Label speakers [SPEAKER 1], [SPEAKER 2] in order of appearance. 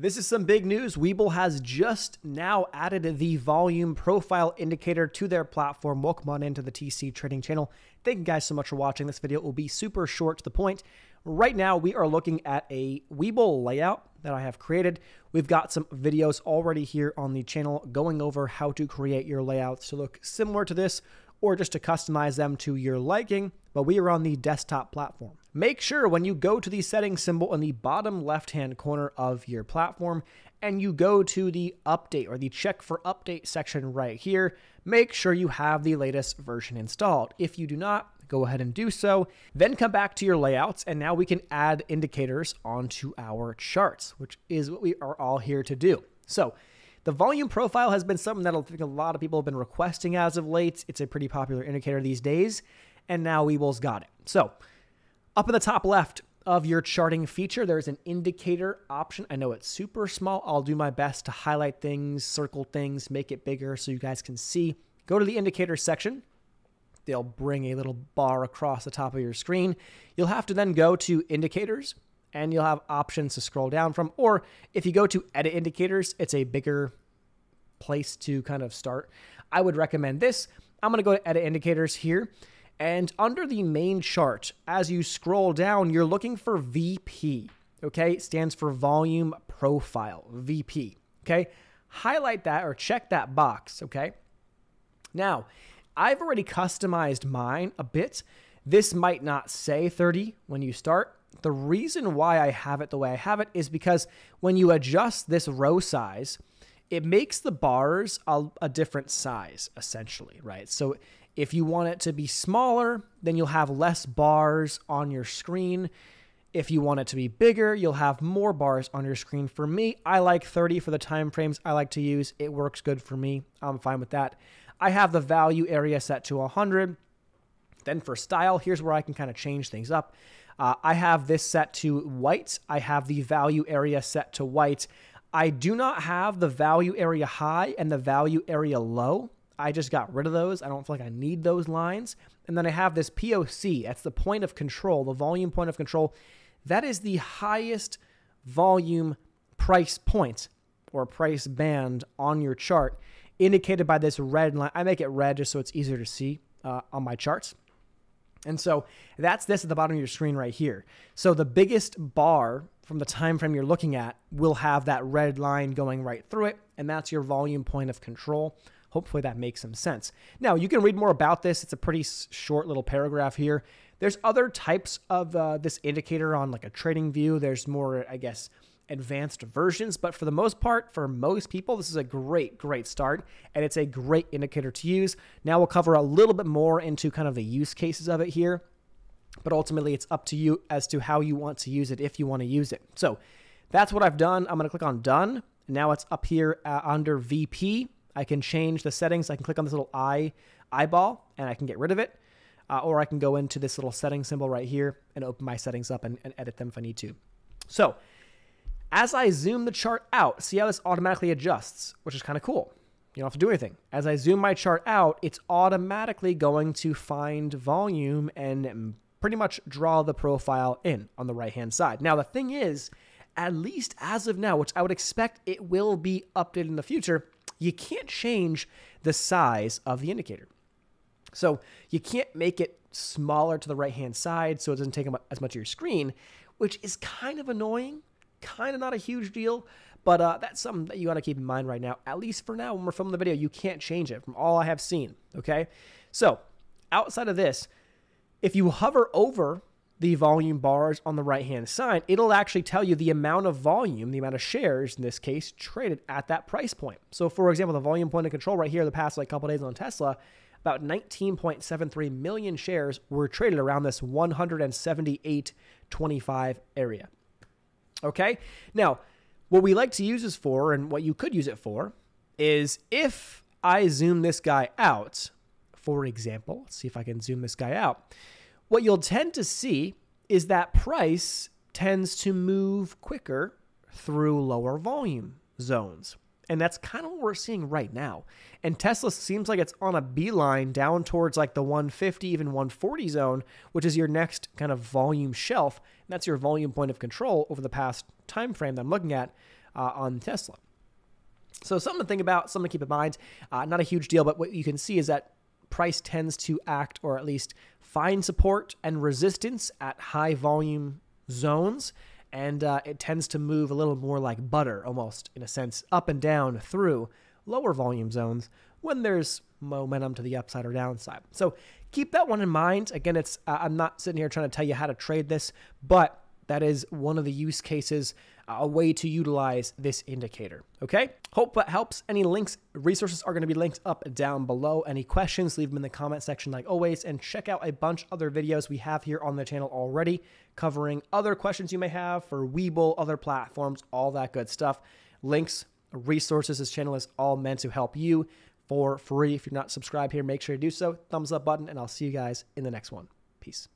[SPEAKER 1] This is some big news. Webull has just now added the volume profile indicator to their platform. Welcome on into the TC Trading channel. Thank you guys so much for watching. This video will be super short to the point. Right now, we are looking at a Webull layout that I have created. We've got some videos already here on the channel going over how to create your layouts to look similar to this or just to customize them to your liking, but we are on the desktop platform. Make sure when you go to the settings symbol in the bottom left-hand corner of your platform and you go to the update or the check for update section right here, make sure you have the latest version installed. If you do not, go ahead and do so. Then come back to your layouts, and now we can add indicators onto our charts, which is what we are all here to do. So the volume profile has been something that I think a lot of people have been requesting as of late. It's a pretty popular indicator these days, and now Webull's got it. So up in the top left of your charting feature, there's an indicator option. I know it's super small. I'll do my best to highlight things, circle things, make it bigger so you guys can see. Go to the indicator section. They'll bring a little bar across the top of your screen. You'll have to then go to indicators and you'll have options to scroll down from. Or if you go to edit indicators, it's a bigger place to kind of start. I would recommend this. I'm going to go to edit indicators here. And under the main chart, as you scroll down, you're looking for VP. Okay, it stands for volume profile, VP. Okay, highlight that or check that box. Okay, now I've already customized mine a bit. This might not say 30 when you start. The reason why I have it the way I have it is because when you adjust this row size, it makes the bars a, a different size, essentially, right? So if you want it to be smaller, then you'll have less bars on your screen. If you want it to be bigger, you'll have more bars on your screen. For me, I like 30 for the time frames I like to use. It works good for me. I'm fine with that. I have the value area set to 100. Then for style, here's where I can kind of change things up. Uh, I have this set to white. I have the value area set to white. I do not have the value area high and the value area low. I just got rid of those. I don't feel like I need those lines. And then I have this POC. That's the point of control, the volume point of control. That is the highest volume price point or price band on your chart, indicated by this red line. I make it red just so it's easier to see uh, on my charts. And so that's this at the bottom of your screen right here. So the biggest bar from the time frame you're looking at will have that red line going right through it, and that's your volume point of control. Hopefully that makes some sense. Now, you can read more about this. It's a pretty short little paragraph here. There's other types of uh, this indicator on like a TradingView. There's more, I guess, advanced versions, but for the most part, for most people, this is a great, great start, and it's a great indicator to use. Now we'll cover a little bit more into kind of the use cases of it here, but ultimately it's up to you as to how you want to use it if you want to use it. So that's what I've done. I'm going to click on done. Now it's up here uh, under VP. I can change the settings. I can click on this little eye eyeball and I can get rid of it. Uh, or I can go into this little setting symbol right here and open my settings up and, and edit them if I need to. So as I zoom the chart out, see how this automatically adjusts, which is kind of cool. You don't have to do anything. As I zoom my chart out, it's automatically going to find volume and pretty much draw the profile in on the right hand side. Now, the thing is, at least as of now, which I would expect it will be updated in the future, you can't change the size of the indicator. So you can't make it smaller to the right hand side so it doesn't take up as much of your screen, which is kind of annoying, kind of not a huge deal. But uh, that's something that you got to keep in mind right now. At least for now, when we're filming the video, you can't change it from all I have seen. Okay. So outside of this, if you hover over the volume bars on the right hand side, it'll actually tell you the amount of volume, the amount of shares in this case, traded at that price point. So, for example, the volume point of control right here, the past like couple days on Tesla, about 19.73 million shares were traded around this 178.25 area. Okay, now what we like to use this for, and what you could use it for, is if I zoom this guy out, for example, let's see if I can zoom this guy out what you'll tend to see is that price tends to move quicker through lower volume zones. And that's kind of what we're seeing right now. And Tesla seems like it's on a beeline down towards like the 150, even 140 zone, which is your next kind of volume shelf. And that's your volume point of control over the past time frame that I'm looking at uh, on Tesla. So something to think about, something to keep in mind. Uh, not a huge deal, but what you can see is that price tends to act or at least find support and resistance at high volume zones. And uh, it tends to move a little more like butter, almost in a sense, up and down through lower volume zones when there's momentum to the upside or downside. So keep that one in mind. Again, it's uh, I'm not sitting here trying to tell you how to trade this, but that is one of the use cases, a way to utilize this indicator. Okay? Hope that helps. Any links, resources are going to be linked up down below. Any questions, leave them in the comment section like always. And check out a bunch other videos we have here on the channel already covering other questions you may have for Webull, other platforms, all that good stuff. Links, resources, this channel is all meant to help you for free. If you're not subscribed here, make sure to do so. Thumbs up button, and I'll see you guys in the next one. Peace.